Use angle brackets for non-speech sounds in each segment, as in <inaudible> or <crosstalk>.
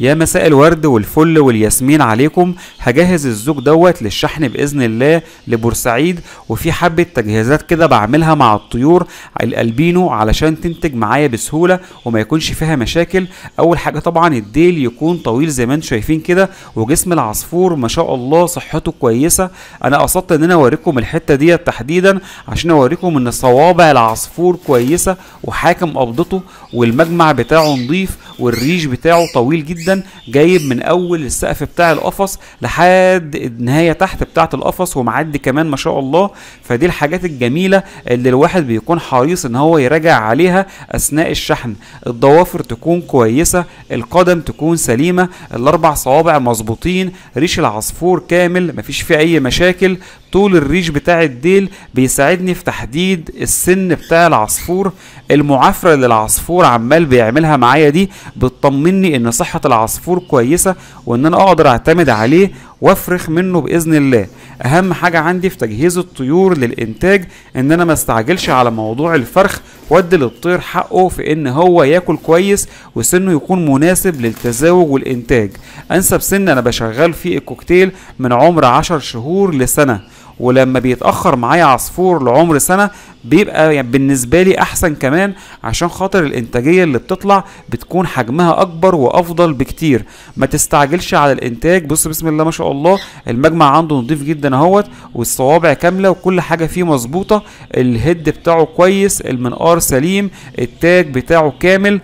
يا مساء الورد والفل والياسمين عليكم. هجهز الزوج دوت للشحن بإذن الله لبورسعيد وفي حبة تجهيزات كده بعملها مع الطيور الألبينو علشان تنتج معايا بسهولة وما يكونش فيها مشاكل. أول حاجة طبعا الديل يكون طويل زي ما أنتم شايفين كده وجسم العصفور ما شاء الله صحته كويسة. أنا قصدت إن أنا أوريكم الحتة ديت تحديدا عشان أوريكم إن صوابع العصفور كويسة وحاكم قبضته والمجمع بتاعه نظيف والريش بتاعه طويل جدا. جايب من أول السقف بتاع القفص لحد النهاية تحت بتاعة القفص ومعدي كمان ما شاء الله. فدي الحاجات الجميلة اللي الواحد بيكون حريص إن هو يراجع عليها أثناء الشحن. الضوافر تكون كويسة القدم تكون سليمة الأربع صوابع مظبوطين ريش العصفور كامل مفيش فيه أي مشاكل. طول الريش بتاع الديل بيساعدني في تحديد السن بتاع العصفور. المعافرة اللي العصفور عمال بيعملها معايا دي بتطمني إن صحة العصفور كويسة وإن أنا أقدر أعتمد عليه وأفرخ منه بإذن الله. أهم حاجة عندي في تجهيز الطيور للإنتاج إن أنا ما استعجلش على موضوع الفرخ وأدي للطير حقه في إن هو ياكل كويس وسنه يكون مناسب للتزاوج والإنتاج. أنسب سن أنا بشغل فيه الكوكتيل من عمر عشر شهور لسنة. ولما بيتأخر معايا عصفور لعمر سنة بيبقى يعني بالنسبة لي أحسن كمان عشان خاطر الإنتاجية اللي بتطلع بتكون حجمها أكبر وأفضل بكتير. ما تستعجلش على الإنتاج. بص بسم الله ما شاء الله المجمع عنده نضيف جدا أهوت والصوابع كاملة وكل حاجة فيه مظبوطة. الهيد بتاعه كويس المنقار سليم التاج بتاعه كامل.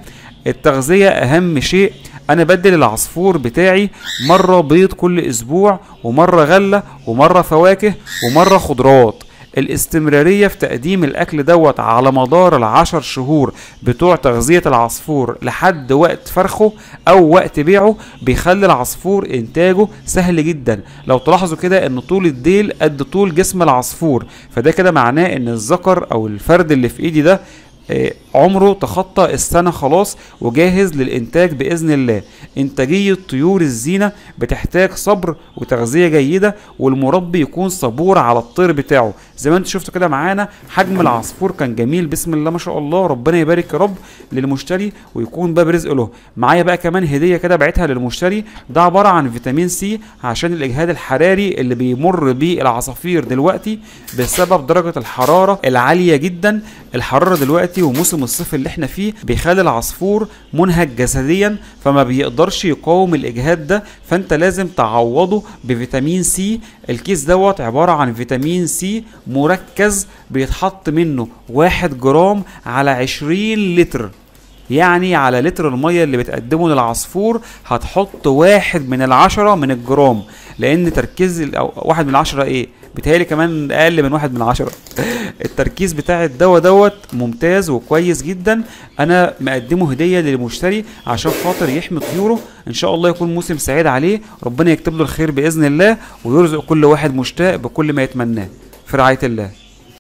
التغذية أهم شيء. أنا بدل العصفور بتاعي مرة بيض كل أسبوع ومرة غلة ومرة فواكه ومرة خضروات. الاستمرارية في تقديم الأكل دوت على مدار العشر شهور بتوع تغذية العصفور لحد وقت فرخه أو وقت بيعه بيخلي العصفور إنتاجه سهل جدا. لو تلاحظوا كده إن طول الديل قد طول جسم العصفور فده كده معناه إن الذكر أو الفرد اللي في إيدي ده عمره تخطى السنة خلاص وجاهز للإنتاج بإذن الله. إنتاجية طيور الزينة بتحتاج صبر وتغذية جيدة والمربي يكون صبور على الطير بتاعه. زي ما أنتم شفتوا كده معانا حجم العصفور كان جميل. بسم الله ما شاء الله ربنا يبارك يا رب للمشتري ويكون باب رزق له. معايا بقى كمان هدية كده بعتها للمشتري. ده عبارة عن فيتامين سي عشان الإجهاد الحراري اللي بيمر بيه العصافير دلوقتي بسبب درجة الحرارة العالية جدا. الحرارة دلوقتي وموسم الصيف اللي إحنا فيه بيخلي العصفور منهك جسديا فما بيقدرش يقاوم الإجهاد ده. فأنت لازم تعوضه بفيتامين سي. الكيس دوت عبارة عن فيتامين سي مركز بيتحط منه واحد جرام على عشرين لتر. يعني على لتر المية اللي بتقدمه للعصفور هتحط واحد من العشرة من الجرام لأن تركيز أو واحد من العشرة إيه؟ بيتهيألي كمان أقل من واحد من عشرة <laughs> التركيز بتاع الدواء دوت ممتاز وكويس جدا. أنا مقدمه هدية للمشتري عشان خاطر يحمي طيوره. إن شاء الله يكون موسم سعيد عليه. ربنا يكتب له الخير بإذن الله ويرزق كل واحد مشتاق بكل ما يتمناه. في رعاية الله.